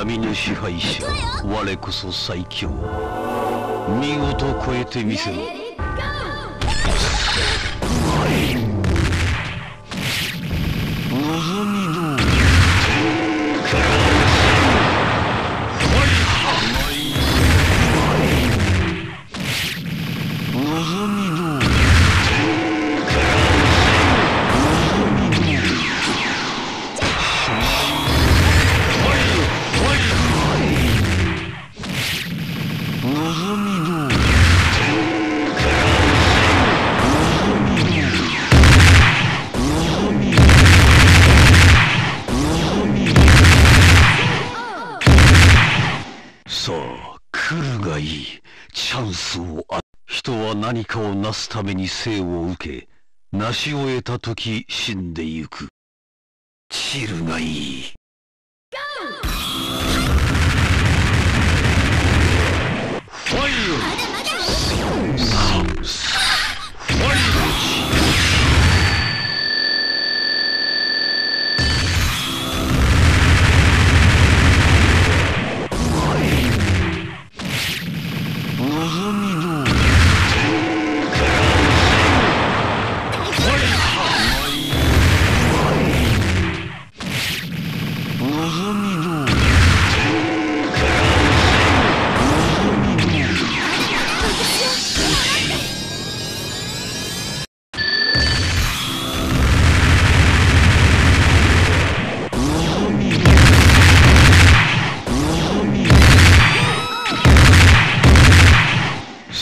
闇の支配者我こそ最強。見事超えてみせろ。さあ来るがいい。チャンスをあ人は何かを成すために生を受け成し終えた時死んでゆく。散るがいい。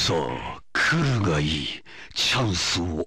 さあ来るがいい。チャンスを